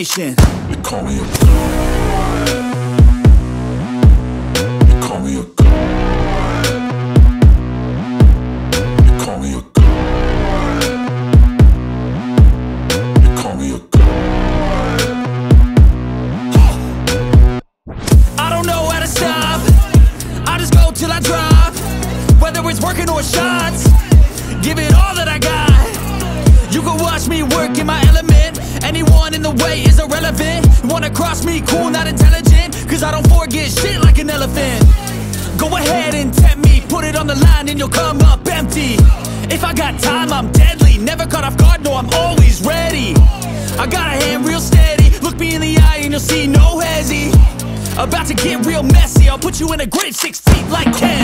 nation. They call me a I got a hand real steady. Look me in the eye and you'll see no hezzy. About to get real messy. I'll put you in a grid six feet like Ken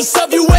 face of you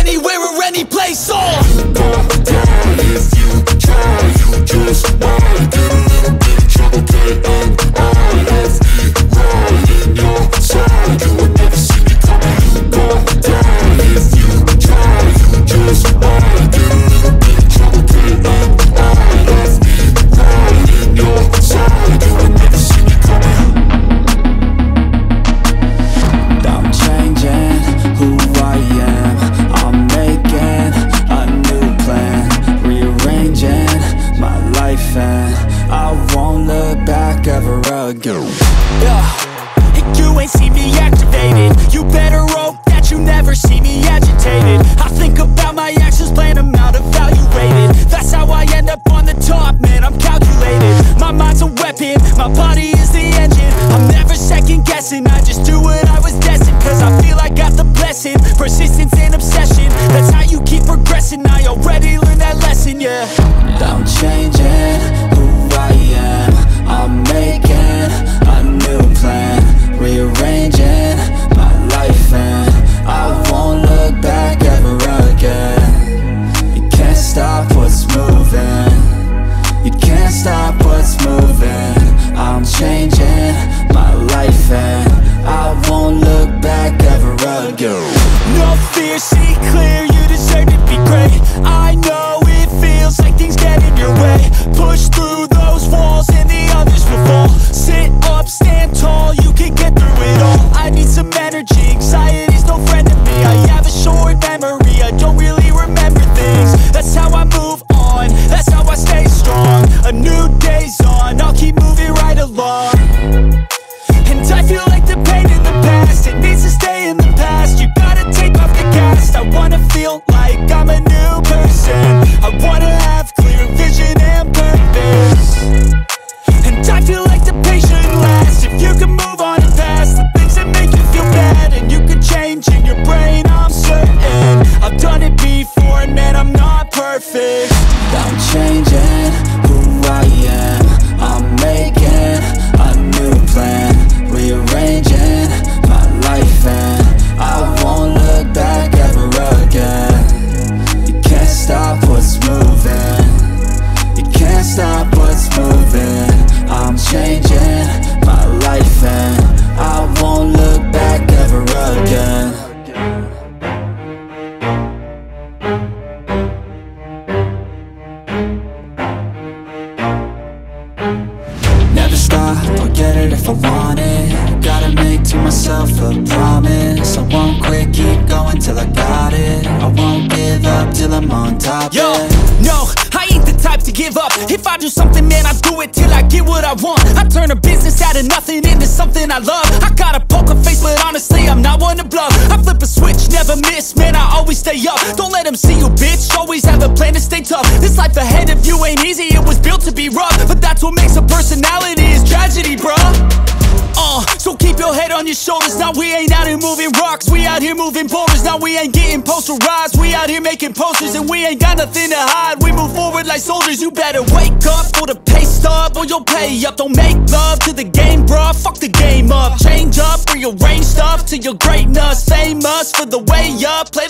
you'll pay up. Don't make love to the game, bruh. Fuck the game up. Change up, rearrange stuff to your greatness. Famous for the way up. Play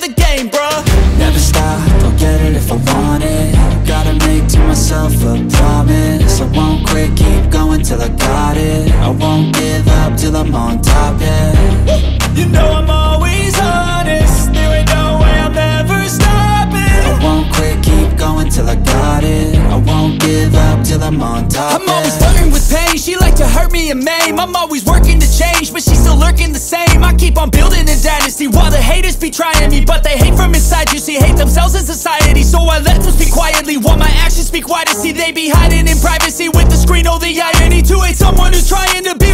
me and maim. I'm always working to change, but she's still lurking the same. I keep on building a dynasty while the haters be trying me, but they hate from inside. You see, hate themselves in society, so I let them speak quietly while my actions speak wider. See, they be hiding in privacy with the screen. Oh, the irony to hate someone who's trying to be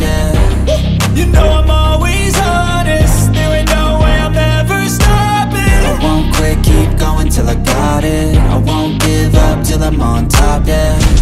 You know I'm always honest. No way I'm ever stopping. I won't quit, keep going till I got it. I won't give up till I'm on top, yeah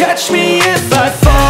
catch me if I fall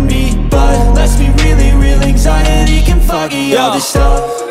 But let's be really real, anxiety can foggy all this stuff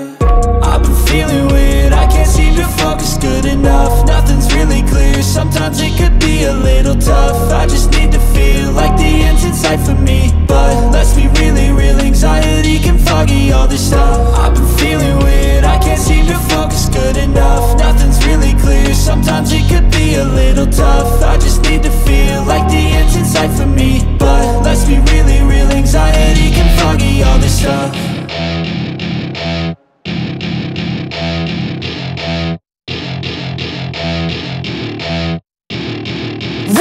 I've been feeling weird, I can't seem to focus good enough. Nothing's really clear, sometimes it could be a little tough. I just need to feel like the end's in sight for me. But let's be really real, anxiety can foggy all this stuff. I've been feeling weird, I can't seem to focus good enough. Nothing's really clear, sometimes it could be a little tough. I just need to feel like the end's in sight for me. But let's be really real, anxiety can foggy all this stuff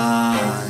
a